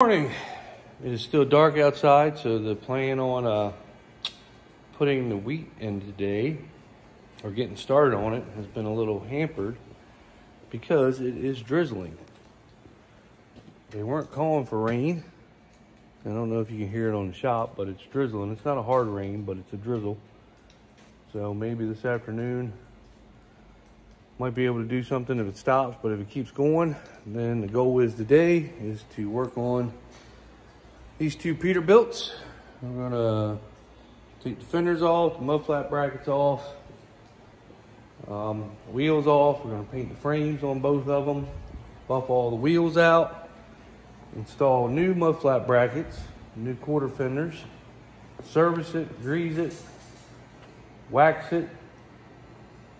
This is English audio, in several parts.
Morning. It is still dark outside, so the plan on uh, putting the wheat in today or getting started on it has been a little hampered because it is drizzling. They weren't calling for rain. I don't know if you can hear it on the shop, but it's drizzling. It's not a hard rain, but it's a drizzle. So maybe this afternoon might be able to do something if it stops, but if it keeps going, then the goal is today is to work on these two Peterbilts. We're gonna take the fenders off, the mud flap brackets off, um, wheels off. We're gonna paint the frames on both of them, buff all the wheels out, install new mud flap brackets, new quarter fenders, service it, grease it, wax it,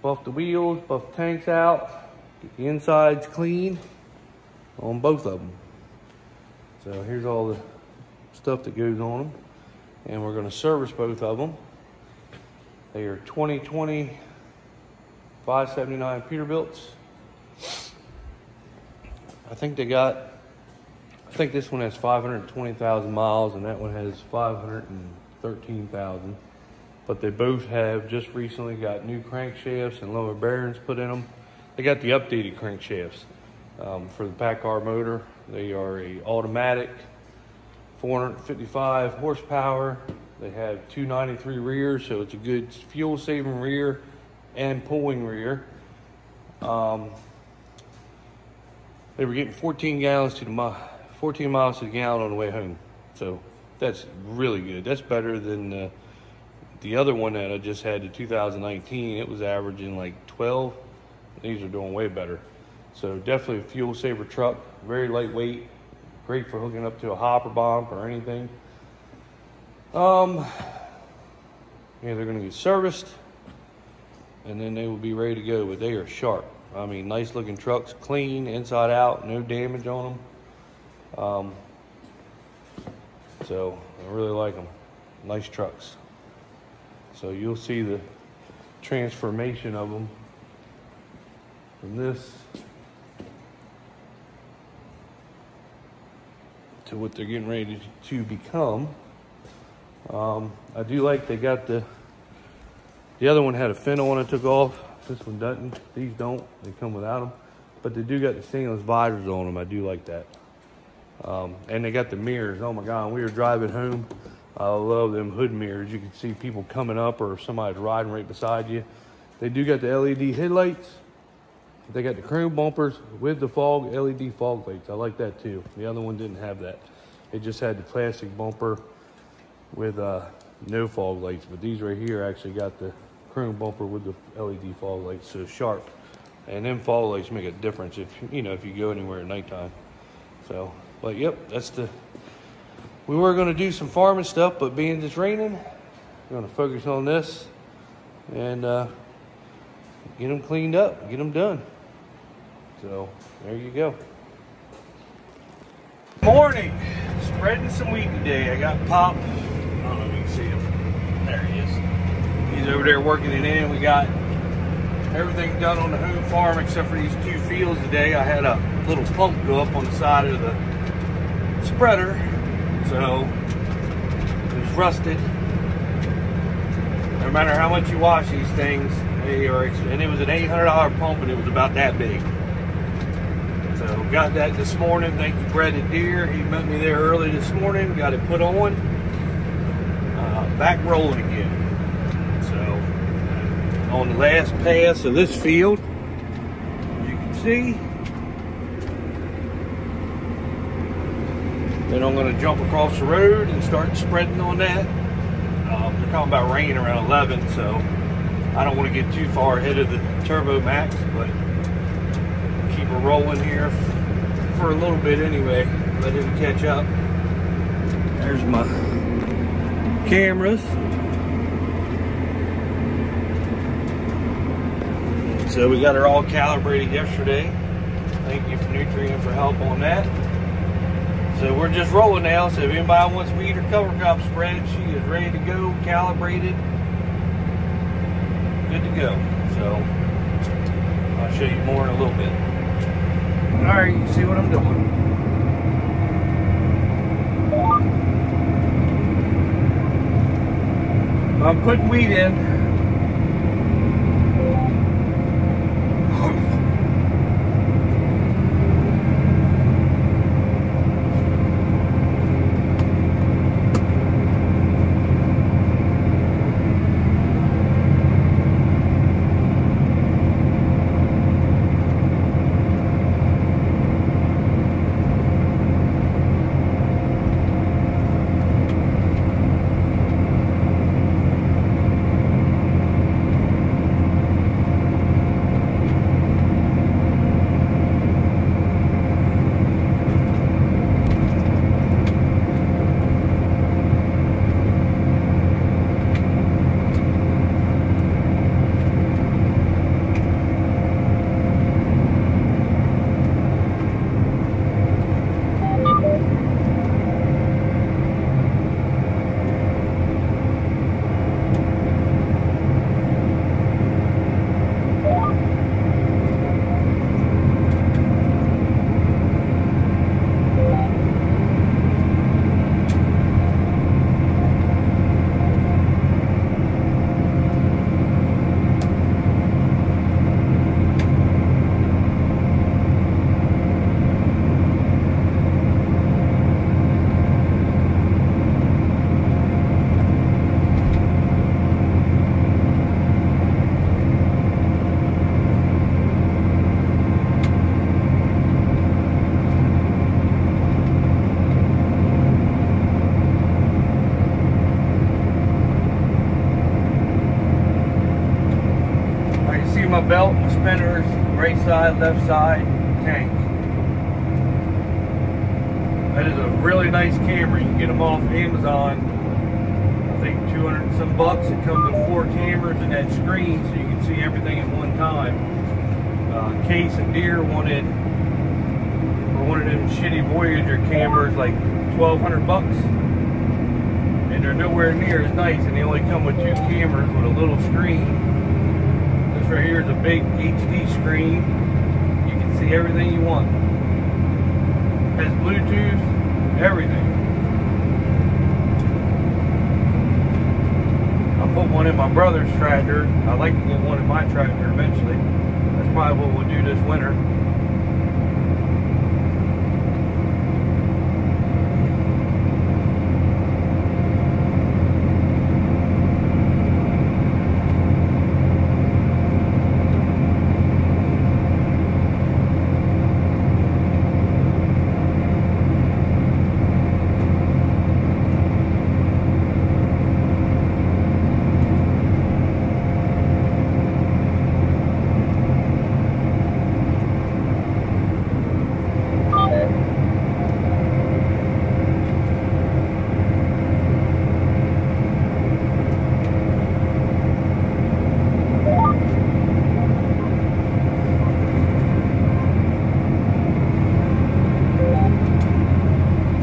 buff the wheels, buff tanks out, get the insides clean on both of them. So here's all the stuff that goes on them. And we're gonna service both of them. They are 2020 579 Peterbilts. I think they got, I think this one has 520,000 miles and that one has 513,000 but they both have just recently got new crankshafts and lower bearings put in them. They got the updated crankshafts um, for the PACCAR motor. They are a automatic 455 horsepower. They have 293 rear, so it's a good fuel saving rear and pulling rear. Um, they were getting 14 gallons to the mi 14 miles to the gallon on the way home. So that's really good. That's better than uh, the other one that I just had, the 2019, it was averaging like 12. These are doing way better. So definitely a fuel saver truck, very lightweight, great for hooking up to a hopper bomb or anything. Um, yeah, they're gonna get serviced and then they will be ready to go, but they are sharp. I mean, nice looking trucks, clean inside out, no damage on them. Um, so I really like them. Nice trucks. So you'll see the transformation of them from this to what they're getting ready to become. Um, I do like they got the, the other one had a fin on it took off. This one doesn't. These don't. They come without them. But they do got the stainless visors on them. I do like that. Um, and they got the mirrors. Oh my God, we were driving home I love them hood mirrors. You can see people coming up or somebody's riding right beside you. They do got the LED headlights. They got the chrome bumpers with the fog, LED fog lights. I like that too. The other one didn't have that. It just had the plastic bumper with uh, no fog lights. But these right here actually got the chrome bumper with the LED fog lights, so sharp. And then fog lights make a difference if you know if you go anywhere at nighttime. So, but yep, that's the we were going to do some farming stuff, but being it's raining, we're going to focus on this and uh, get them cleaned up, get them done. So there you go. Morning. Spreading some wheat today. I got Pop. I don't know if you can see him. There he is. He's over there working it in. We got everything done on the home farm except for these two fields today. I had a little pump go up on the side of the spreader so it was rusted. No matter how much you wash these things, they are, and it was an $800 pump and it was about that big. So got that this morning. Thank you, Brad Deer. He met me there early this morning. Got it put on. Uh, back rolling again. So on the last pass of this field, you can see Then I'm going to jump across the road and start spreading on that. Uh, they're talking about rain around 11, so I don't want to get too far ahead of the Turbo Max, but keep it rolling here for a little bit anyway. Let it catch up. There's my cameras. So we got her all calibrated yesterday. Thank you for Nutrien for help on that. So we're just rolling now. So if anybody wants wheat or cover crop spread, she is ready to go, calibrated, good to go. So I'll show you more in a little bit. All right, you see what I'm doing. I'm putting weed in. Belt, my spinners, right side, left side, tank. That is a really nice camera. You can get them off Amazon. I think 200 and some bucks. It comes with four cameras and that screen so you can see everything at one time. Uh, Case and Deere wanted for one of them shitty Voyager cameras like 1200 bucks. And they're nowhere near as nice and they only come with two cameras with a little screen. Right here is a big HD screen. You can see everything you want. Has Bluetooth, everything. I put one in my brother's tractor. I'd like to get one in my tractor eventually. That's probably what we'll do this winter.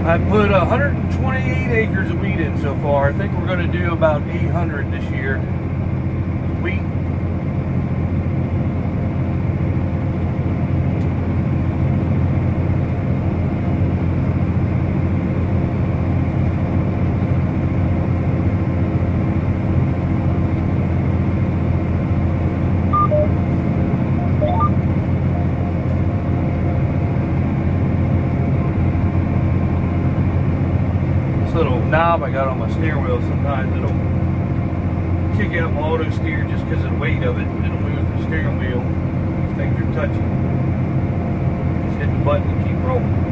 I put 128 acres of wheat in so far. I think we're going to do about 800 this year. Wheat. This little knob I got on my steering wheel, sometimes it'll kick out my auto steer just because of the weight of it. It'll move the steering wheel. Things are touching. Just hit the button and keep rolling.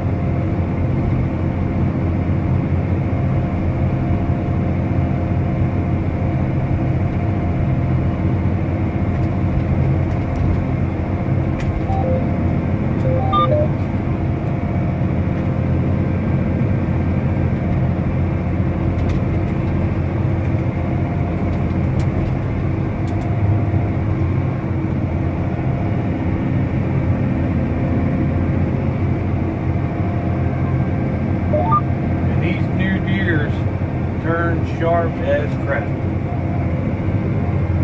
And these new Deeres turn crap.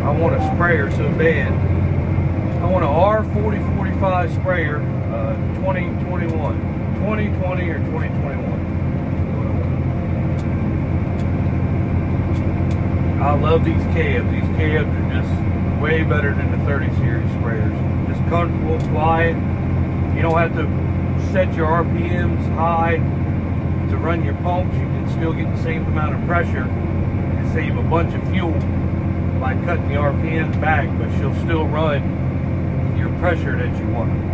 I want a sprayer so bad. I want an R4045 sprayer, uh, 2021. 2020 or 2021. I love these cabs. These cabs are just way better than the 30 series sprayers. Just comfortable, quiet. You don't have to set your RPMs high to run your pumps. You can still get the same amount of pressure save a bunch of fuel by cutting the RPMs back, but she'll still run your pressure that you want.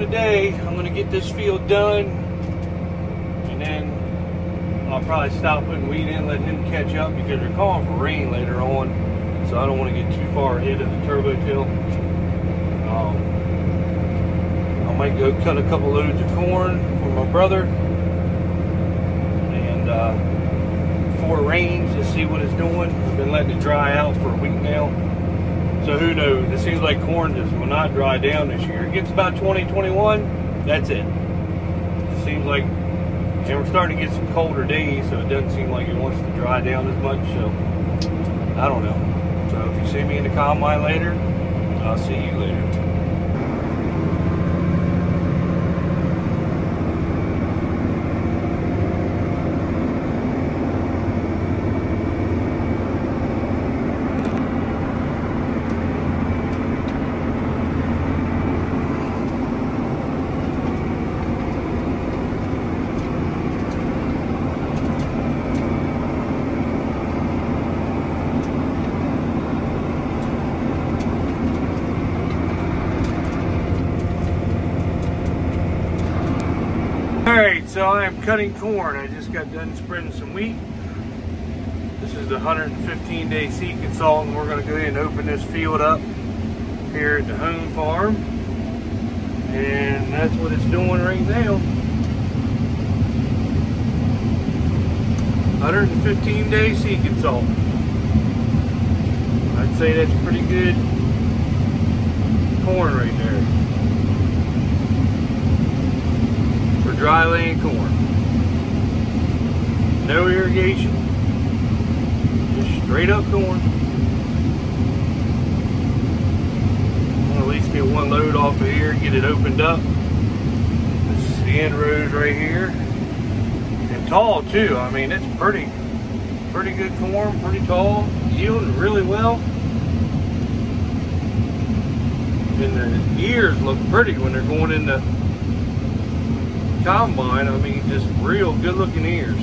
Today. I'm gonna get this field done, and then I'll probably stop putting weed in, letting him catch up because they're calling for rain later on, so I don't want to get too far ahead of the turbo till. Um, I might go cut a couple loads of corn for my brother, and uh, it rains, to see what it's doing. I've been letting it dry out for a week now. So who knows? It seems like corn just will not dry down this year. It gets about 2021, that's it. it. Seems like, and we're starting to get some colder days, so it doesn't seem like it wants to dry down as much. So I don't know. So if you see me in the combine later, I'll see you later. So I'm cutting corn. I just got done spreading some wheat. This is the 115 day seed consult and we're gonna go ahead and open this field up here at the home farm. And that's what it's doing right now. 115 day seed consult. I'd say that's pretty good corn right there. Dry land corn. No irrigation, just straight up corn. I'll at least get one load off of here, get it opened up. This is the end rows right here. And tall too, I mean it's pretty, pretty good corn, pretty tall, yielding really well. And the ears look pretty when they're going in the combine, I mean, just real good looking ears.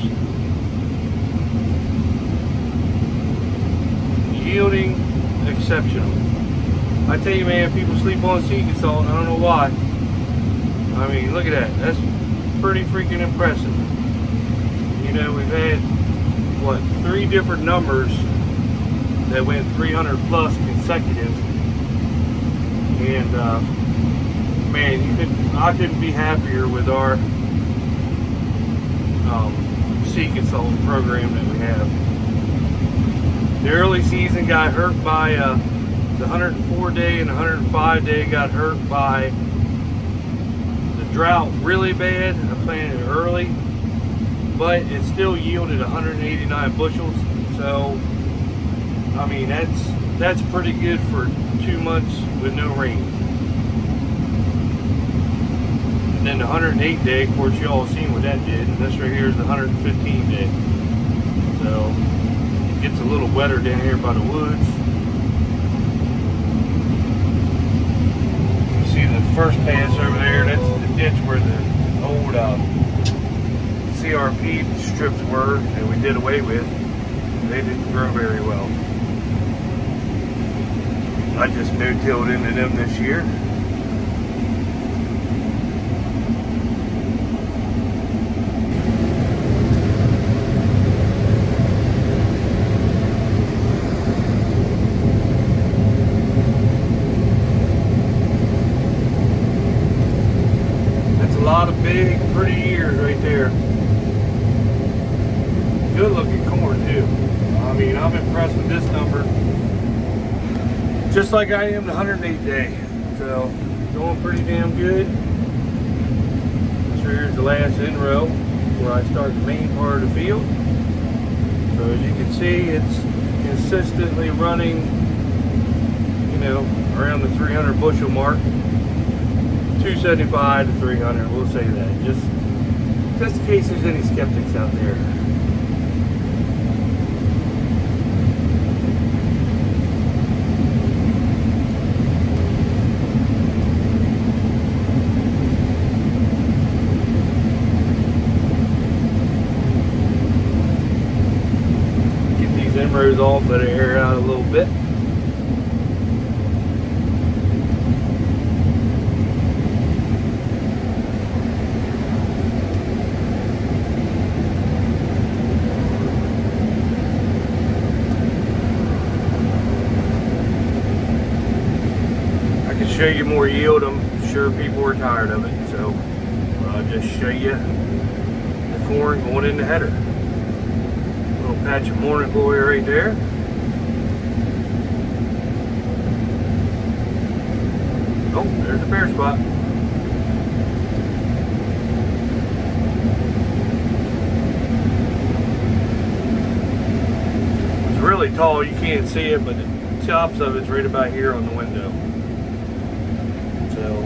Yielding exceptional. I tell you, man, people sleep on sea salt. I don't know why. I mean, look at that. That's pretty freaking impressive. You know, we've had, what, three different numbers that went 300 plus consecutive. And, uh, man, you could, I couldn't be happier with our um, Seed Consultant program that we have. The early season got hurt by uh, the 104 day and 105 day got hurt by the drought really bad. I planted early, but it still yielded 189 bushels. So, I mean, that's that's pretty good for two months with no rain. And then the 108 day, of course, you all seen what that did. And this right here is the 115 day. So it gets a little wetter down here by the woods. You see the first pass over there, that's the ditch where the old uh, CRP strips were that we did away with. They didn't grow very well. I just no-tilled into them this year. That's a lot of big, pretty ears right there. Good looking corn too. I mean, I'm impressed with this number. Just like I am the 108 day. So, going pretty damn good. So here's the last in row where I start the main part of the field. So as you can see, it's consistently running, you know, around the 300 bushel mark. 275 to 300, we'll say that. Just, just in case there's any skeptics out there. Get these inrows off, let it air out a little bit. I can show you more yield. I'm sure people are tired of it, so I'll just show you the corn going in the header. Patch of morning glory right there. Oh, there's a bare spot. It's really tall, you can't see it, but the tops of it's right about here on the window. So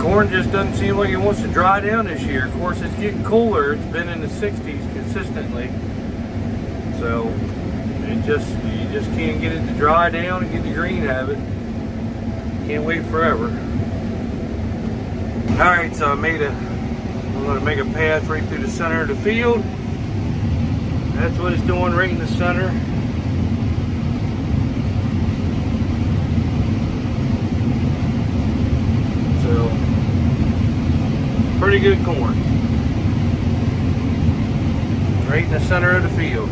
corn just doesn't seem like it wants to dry down this year. Of course, it's getting cooler. It's been in the 60s consistently. So it just you just can't get it to dry down and get the green habit. Can't wait forever. All right, so I made a. I'm to make a path right through the center of the field. That's what it's doing right in the center. So, pretty good corn. Right in the center of the field.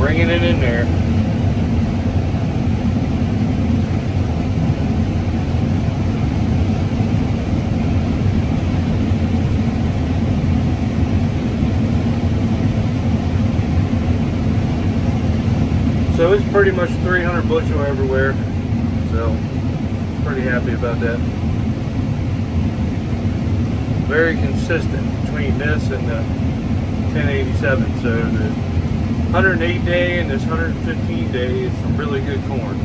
Bringing it in there. It's pretty much 300 bushel everywhere. So pretty happy about that. Very consistent between this and the 1087. So the 108 day and this 115 day is some really good corn.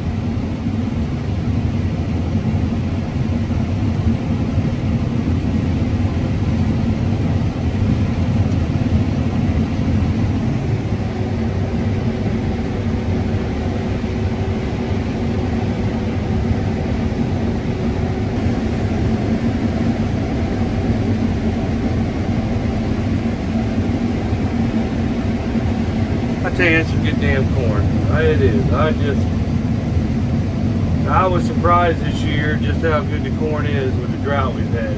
tell you, it's some good damn corn. It is. I just, I was surprised this year just how good the corn is with the drought we've had.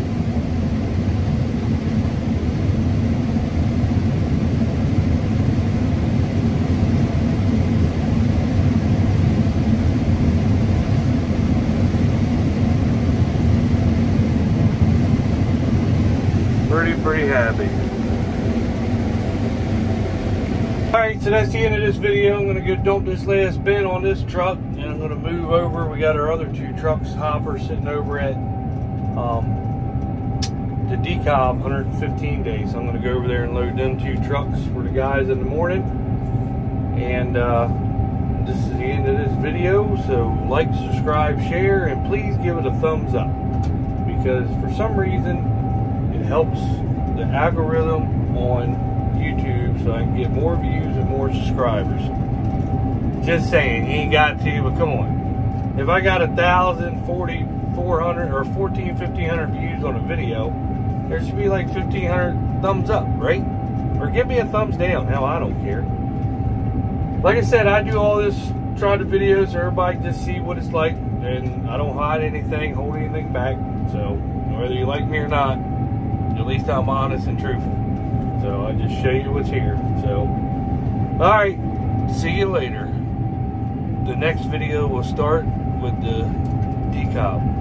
Pretty, pretty happy. So that's the end of this video. I'm going to go dump this last bin on this truck and I'm going to move over. We got our other two trucks, hopper, sitting over at um, the DeKalb 115 days. So I'm going to go over there and load them two trucks for the guys in the morning. And uh, this is the end of this video. So like, subscribe, share, and please give it a thumbs up. Because for some reason, it helps the algorithm on YouTube so I can get more views and more subscribers. Just saying, you ain't got to, but come on. If I got a thousand, forty, four hundred, or 14, 1500 views on a video, there should be like 1500 thumbs up, right? Or give me a thumbs down. Hell, I don't care. Like I said, I do all this, try the videos everybody just see what it's like, and I don't hide anything, hold anything back. So, whether you like me or not, at least I'm honest and truthful. So I just show you what's here. So, all right, see you later. The next video will start with the DeKalb.